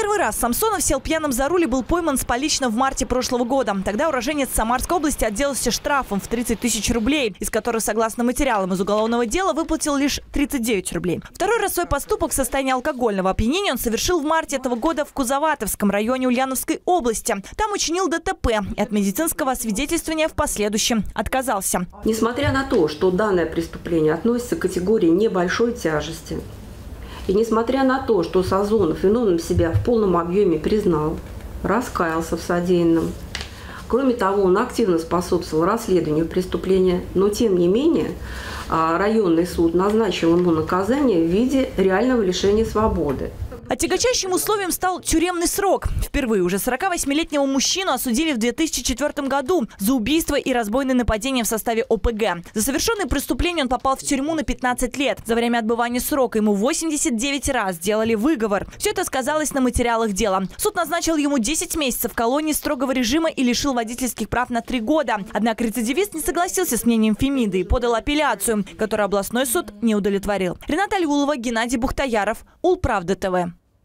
Первый раз Самсонов сел пьяным за руль и был пойман с поличным в марте прошлого года. Тогда уроженец Самарской области отделался штрафом в 30 тысяч рублей, из которых, согласно материалам из уголовного дела, выплатил лишь 39 рублей. Второй раз свой поступок в состоянии алкогольного опьянения он совершил в марте этого года в Кузоватовском районе Ульяновской области. Там учинил ДТП и от медицинского освидетельствования в последующем отказался. Несмотря на то, что данное преступление относится к категории небольшой тяжести, и несмотря на то, что Сазонов виновным себя в полном объеме признал, раскаялся в содеянном, Кроме того, он активно способствовал расследованию преступления, но тем не менее а, районный суд назначил ему наказание в виде реального лишения свободы. Отягочающим условием стал тюремный срок. Впервые уже 48-летнего мужчину осудили в 2004 году за убийство и разбойное нападение в составе ОПГ. За совершенное преступление он попал в тюрьму на 15 лет. За время отбывания срока ему 89 раз сделали выговор. Все это сказалось на материалах дела. Суд назначил ему 10 месяцев колонии строгого режима и лишил водительских прав на 3 года. Однако рецидивист не согласился с мнением Фемиды и подал апелляцию, которую областной суд не удовлетворил. Рената Альгулова, Геннадий Бухтаяров, Улправда ТВ.